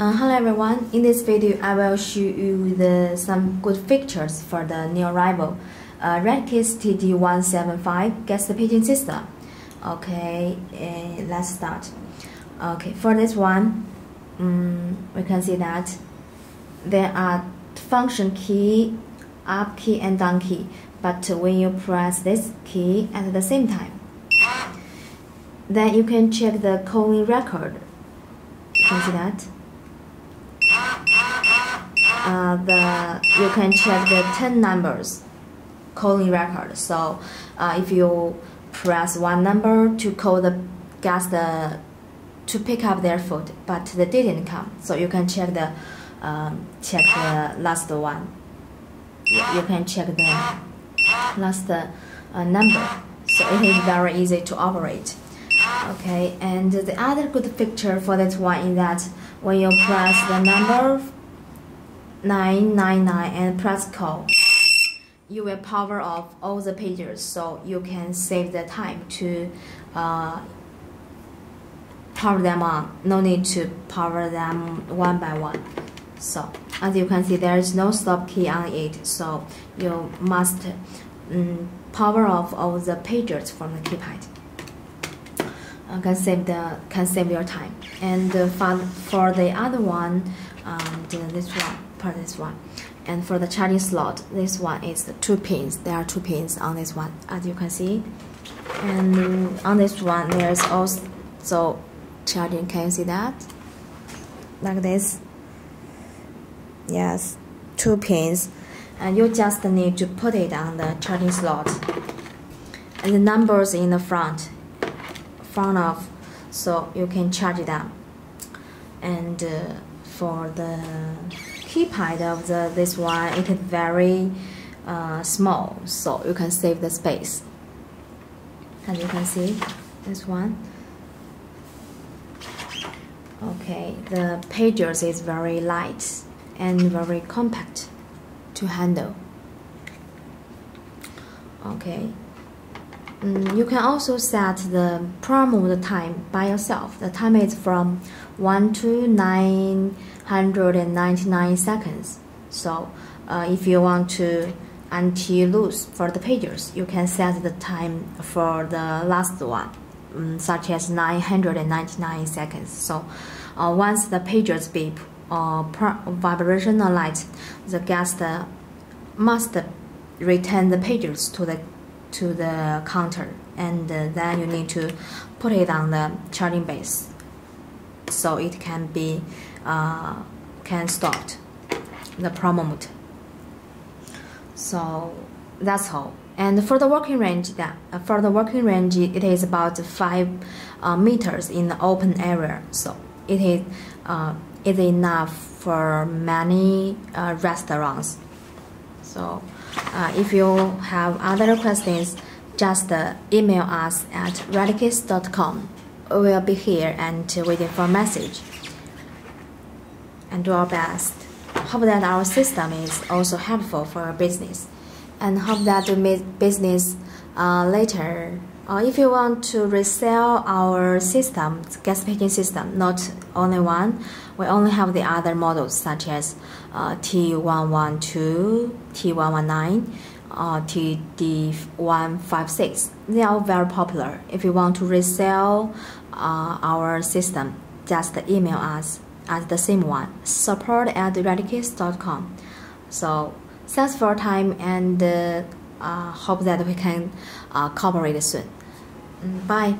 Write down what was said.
Uh, hello everyone, in this video I will show you the, some good features for the new arrival uh, Retekess TD175 guest paging system. Okay, uh, let's start. Okay, for this one, um, we can see that there are function key, up key and down key, but when you press this key at the same time, then you can check the calling record. You can see that. Uh, the you can check the 10 numbers calling record. So uh, if you press one number to call the guest the to pick up their food, but they didn't come, so you can check the um, check the last one. You can check the last uh, number. So it is very easy to operate. Okay, and the other good feature for that one is that when you press the number 999 and press call, you will power off all the pages so you can save the time to uh, power them on. No need to power them one by one. So as you can see, there is no stop key on it, so you must um, power off all the pages from the keypad. Uh, can save the can save your time. And uh, for for the other one, um, this one, for this one, and for the charging slot, this one is two pins. There are two pins on this one, as you can see. And on this one, there's also charging. Can you see that? Like this yes two pins and you just need to put it on the charging slot and the numbers in the front front of so you can charge them and uh, for the keypad of the this one it is very uh, small so you can save the space as you can see this one okay the pages is very light and very compact to handle. Okay. Mm, you can also set the promo time by yourself. The time is from 1 to 999 seconds. So uh, if you want to anti-lose for the pages, you can set the time for the last one, um, such as 999 seconds. So uh, once the pages beep, or vibrational light, the guest must return the pages to the to the counter, and then you need to put it on the charging base, so it can be uh, can stop the prompt. So that's all. And for the working range, that for the working range, it is about five uh, meters in the open area. So it is uh, is enough for many uh, restaurants. So uh, if you have other questions, just uh, email us at retekess.com. We will be here and waiting for a message. And do our best. Hope that our system is also helpful for your business. And hope that you meet business uh, later uh, if you want to resell our system, guest paging system, not only one, we only have the other models such as uh, T112, T119, uh, TD156. They are very popular. If you want to resell uh, our system, just email us at the same one, support at retekess.com. So thanks for your time and uh, uh, hope that we can uh, cooperate soon. Mm, bye.